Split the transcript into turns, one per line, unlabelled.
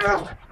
Oh.